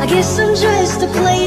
I guess I'm just a play